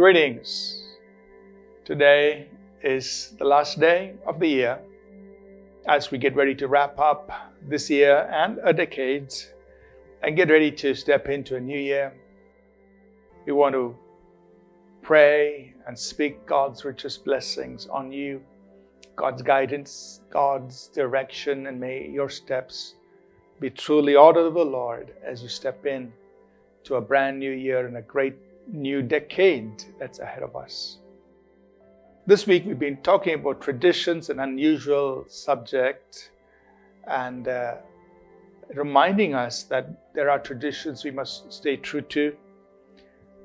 Greetings. Today is the last day of the year. As we get ready to wrap up this year and a decade and get ready to step into a new year, we want to pray and speak God's richest blessings on you, God's guidance, God's direction, and may your steps be truly ordered of the Lord as you step in to a brand new year and a great new decade that's ahead of us. This week we've been talking about traditions, an unusual subject, and uh, reminding us that there are traditions we must stay true to.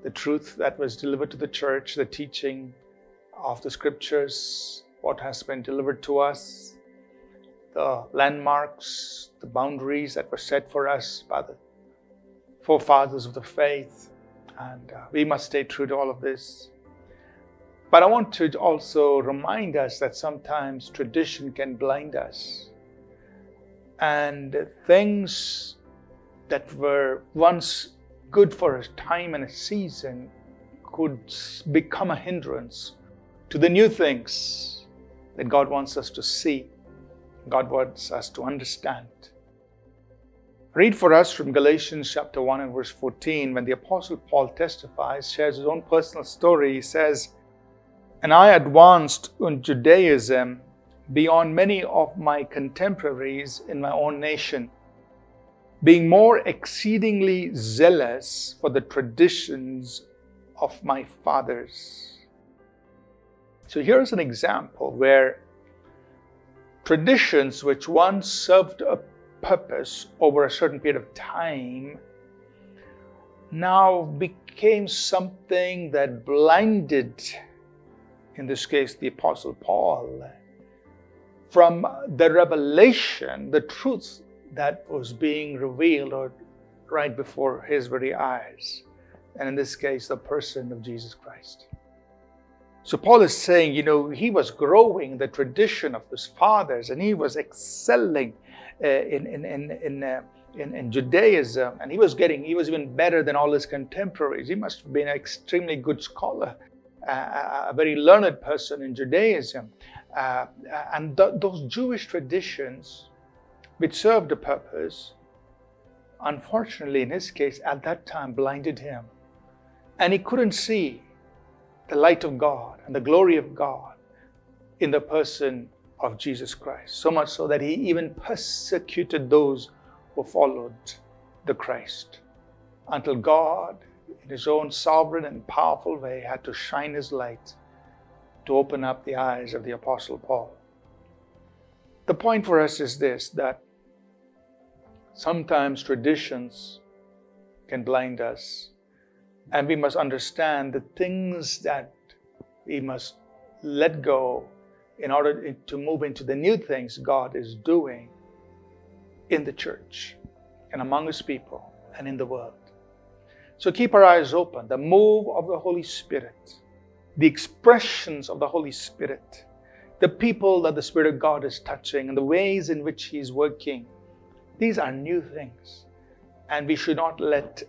The truth that was delivered to the church, the teaching of the scriptures, what has been delivered to us, the landmarks, the boundaries that were set for us by the forefathers of the faith, and uh, we must stay true to all of this. But I want to also remind us that sometimes tradition can blind us. And things that were once good for a time and a season could become a hindrance to the new things that God wants us to see, God wants us to understand. Read for us from Galatians chapter 1 and verse 14 when the Apostle Paul testifies, shares his own personal story. He says, And I advanced in Judaism beyond many of my contemporaries in my own nation, being more exceedingly zealous for the traditions of my fathers. So here's an example where traditions which once served a purpose over a certain period of time now became something that blinded, in this case, the Apostle Paul, from the revelation, the truth that was being revealed or right before his very eyes. And in this case, the person of Jesus Christ. So Paul is saying, you know, he was growing the tradition of his fathers and he was excelling uh, in, in, in, in, uh, in, in, Judaism, and he was getting, he was even better than all his contemporaries. He must have been an extremely good scholar, uh, a very learned person in Judaism. Uh, and th- those Jewish traditions, which served a purpose, unfortunately, in his case, at that time, blinded him. And he couldn't see the light of God and the glory of God in the person of Jesus Christ. So much so that he even persecuted those who followed the Christ until God, in his own sovereign and powerful way, had to shine his light to open up the eyes of the Apostle Paul. The point for us is this that sometimes traditions can blind us, and we must understand the things that we must let go in order to move into the new things God is doing in the church and among His people and in the world. So keep our eyes open. The move of the Holy Spirit, the expressions of the Holy Spirit, the people that the Spirit of God is touching, and the ways in which He is working. These are new things. And we should not let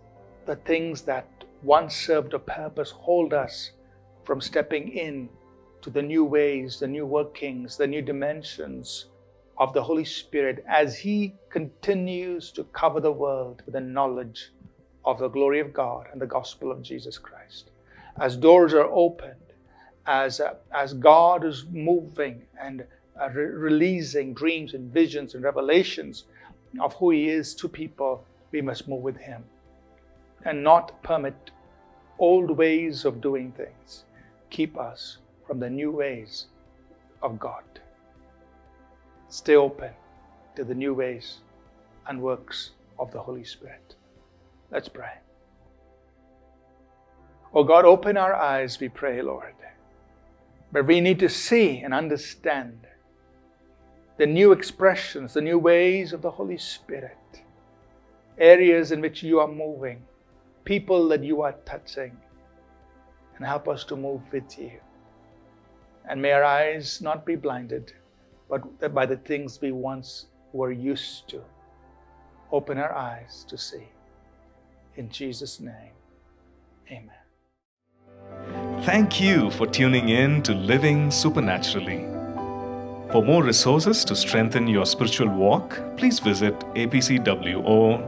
the things that once served a purpose hold us from stepping in to the new ways, the new workings, the new dimensions of the Holy Spirit as He continues to cover the world with the knowledge of the glory of God and the gospel of Jesus Christ. As doors are opened, as, uh, as God is moving and uh, re- releasing dreams and visions and revelations of who He is to people, we must move with Him and not permit old ways of doing things keep us from the new ways of God. Stay open to the new ways and works of the Holy Spirit. Let's pray. Oh God, open our eyes, we pray, Lord. But we need to see and understand the new expressions, the new ways of the Holy Spirit, areas in which you are moving, people that you are touching, and help us to move with you. And may our eyes not be blinded, but by the things we once were used to. Open our eyes to see. In Jesus' name, amen. Thank you for tuning in to Living Supernaturally. For more resources to strengthen your spiritual walk, please visit apcwo.org.